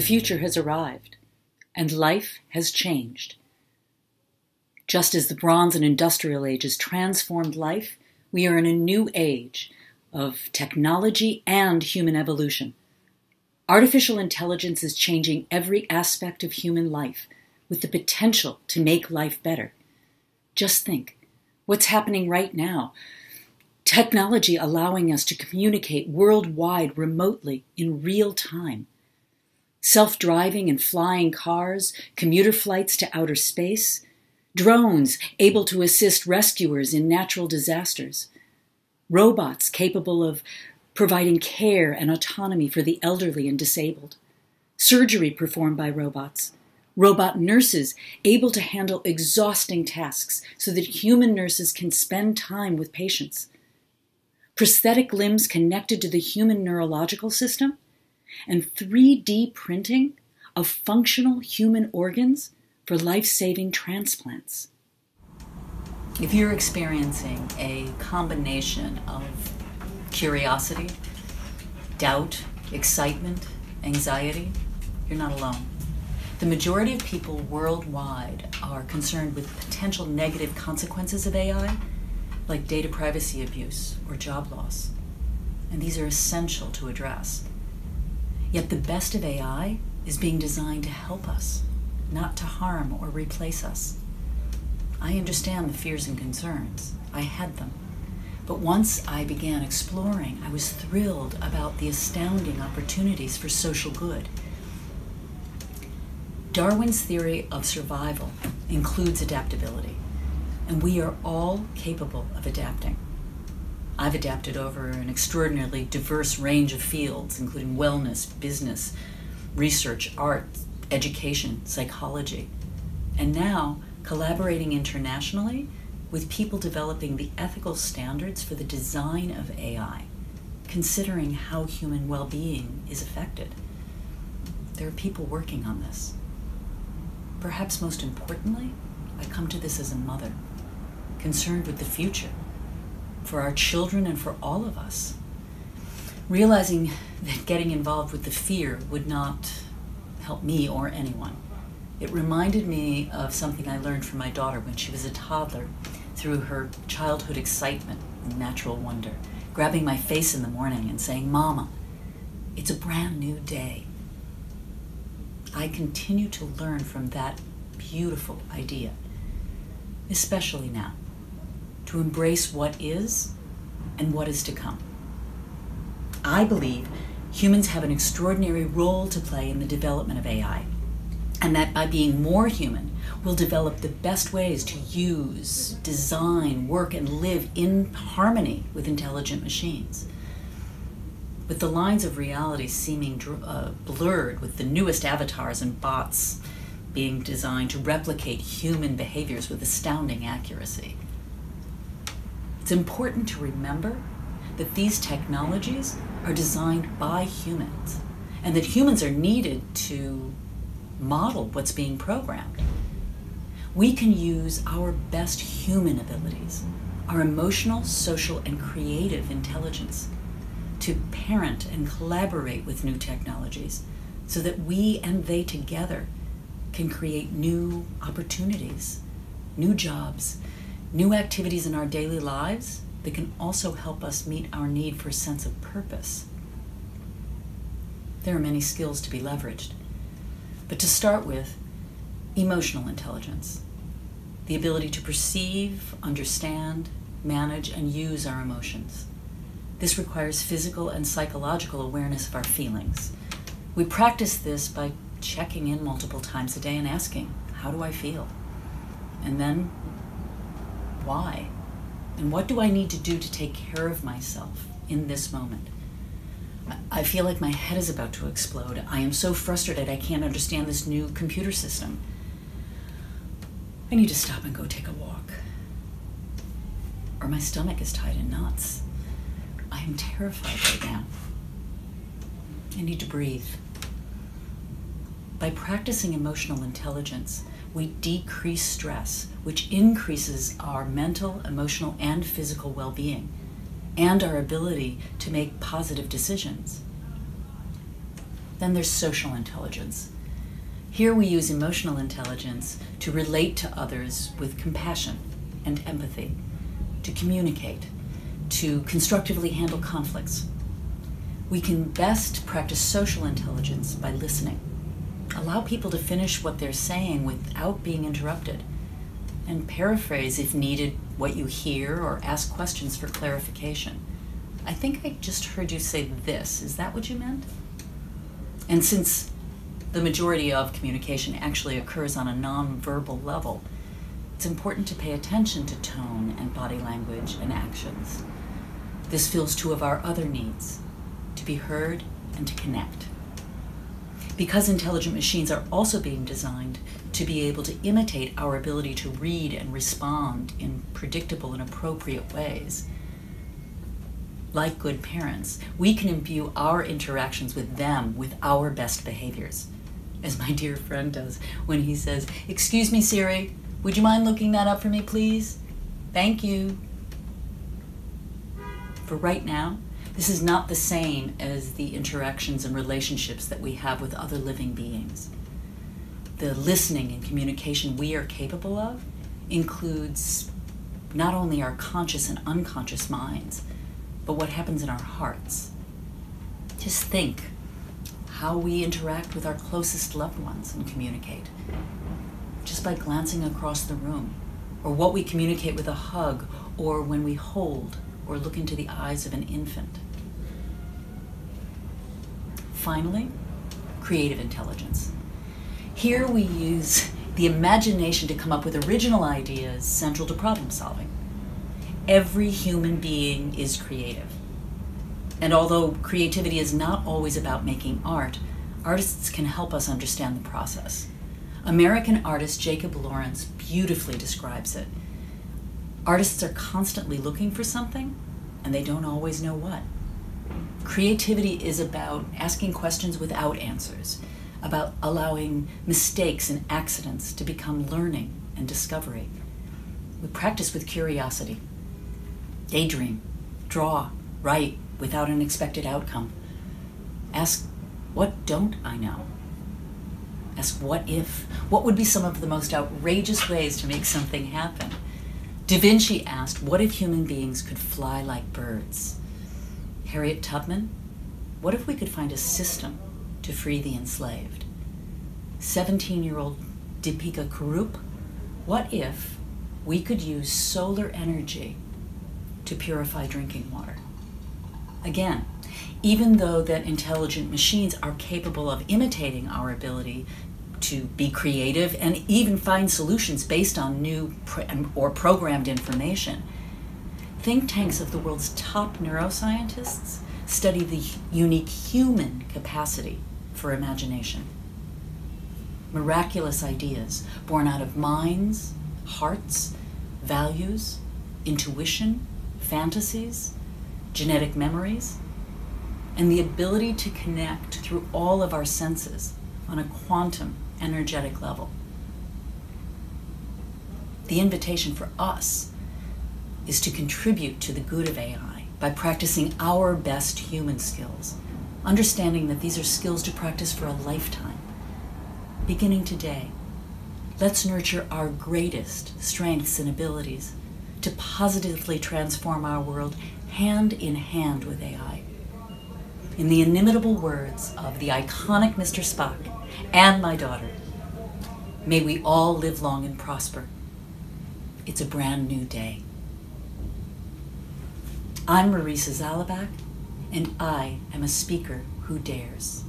The future has arrived, and life has changed. Just as the Bronze and Industrial Ages transformed life, we are in a new age of technology and human evolution. Artificial intelligence is changing every aspect of human life with the potential to make life better. Just think what's happening right now. Technology allowing us to communicate worldwide remotely in real time. Self driving and flying cars, commuter flights to outer space, drones able to assist rescuers in natural disasters, robots capable of providing care and autonomy for the elderly and disabled, surgery performed by robots, robot nurses able to handle exhausting tasks so that human nurses can spend time with patients, prosthetic limbs connected to the human neurological system, and 3D printing of functional human organs for life saving transplants. If you're experiencing a combination of curiosity, doubt, excitement, anxiety, you're not alone. The majority of people worldwide are concerned with potential negative consequences of AI, like data privacy abuse or job loss. And these are essential to address. Yet the best of AI is being designed to help us, not to harm or replace us. I understand the fears and concerns. I had them. But once I began exploring, I was thrilled about the astounding opportunities for social good. Darwin's theory of survival includes adaptability, and we are all capable of adapting. I've adapted over an extraordinarily diverse range of fields, including wellness, business, research, art, education, psychology, and now collaborating internationally with people developing the ethical standards for the design of AI, considering how human well being is affected. There are people working on this. Perhaps most importantly, I come to this as a mother, concerned with the future, for our children and for all of us. Realizing that getting involved with the fear would not help me or anyone. It reminded me of something I learned from my daughter when she was a toddler through her childhood excitement and natural wonder, grabbing my face in the morning and saying, Mama, it's a brand new day. I continue to learn from that beautiful idea, especially now, to embrace what is and what is to come. I believe humans have an extraordinary role to play in the development of AI, and that by being more human, we'll develop the best ways to use, design, work, and live in harmony with intelligent machines. With the lines of reality seeming uh, blurred with the newest avatars and bots being designed to replicate human behaviors with astounding accuracy. It's important to remember that these technologies are designed by humans and that humans are needed to model what's being programmed. We can use our best human abilities, our emotional, social, and creative intelligence to parent and collaborate with new technologies so that we and they together can create new opportunities, new jobs, new activities in our daily lives that can also help us meet our need for a sense of purpose. There are many skills to be leveraged. But to start with, emotional intelligence, the ability to perceive, understand, manage, and use our emotions. This requires physical and psychological awareness of our feelings. We practice this by checking in multiple times a day and asking, How do I feel? And then, why? And what do I need to do to take care of myself in this moment? I feel like my head is about to explode. I am so frustrated I can't understand this new computer system. I need to stop and go take a walk. Or my stomach is tied in knots. I am terrified right now. I need to breathe. By practicing emotional intelligence, we decrease stress, which increases our mental, emotional, and physical well being, and our ability to make positive decisions. Then there's social intelligence. Here we use emotional intelligence to relate to others with compassion and empathy, to communicate, to constructively handle conflicts. We can best practice social intelligence by listening. Allow people to finish what they're saying without being interrupted, and paraphrase, if needed, what you hear or ask questions for clarification. I think I just heard you say this. Is that what you meant? And since the majority of communication actually occurs on a nonverbal level, it's important to pay attention to tone and body language and actions. This fills two of our other needs to be heard and to connect. Because intelligent machines are also being designed to be able to imitate our ability to read and respond in predictable and appropriate ways, like good parents, we can imbue our interactions with them with our best behaviors. As my dear friend does when he says, Excuse me, Siri, would you mind looking that up for me, please? Thank you. For right now, this is not the same as the interactions and relationships that we have with other living beings. The listening and communication we are capable of includes not only our conscious and unconscious minds, but what happens in our hearts. Just think how we interact with our closest loved ones and communicate, just by glancing across the room, or what we communicate with a hug, or when we hold or look into the eyes of an infant. Finally, creative intelligence. Here we use the imagination to come up with original ideas central to problem solving every human being is creative. And although creativity is not always about making art, artists can help us understand the process. American artist Jacob Lawrence beautifully describes it. Artists are constantly looking for something, and they don't always know what. Creativity is about asking questions without answers, about allowing mistakes and accidents to become learning and discovery. We practice with curiosity daydream, draw, write without an expected outcome. Ask, what don't I know? Ask, what if? What would be some of the most outrageous ways to make something happen? Da Vinci asked, what if human beings could fly like birds? Harriet Tubman, what if we could find a system to free the enslaved? 17 year old Deepika Kurup, what if we could use solar energy to purify drinking water. Again, even though that intelligent machines are capable of imitating our ability to be creative and even find solutions based on new or programmed information, think tanks of the world's top neuroscientists study the unique human capacity for imagination. Miraculous ideas born out of minds, hearts, values, intuition, fantasies, genetic memories, and the ability to connect through all of our senses on a quantum energetic level. The invitation for us is to contribute to the good of AI by practicing our best human skills, understanding that these are skills to practice for a lifetime. Beginning today, let's nurture our greatest strengths and abilities to positively transform our world hand in hand with AI. In the inimitable words of the iconic Mr. Spock and my daughter, may we all live long and prosper. It's a brand new day. I'm Marisa Zalabak, and I am a speaker who dares.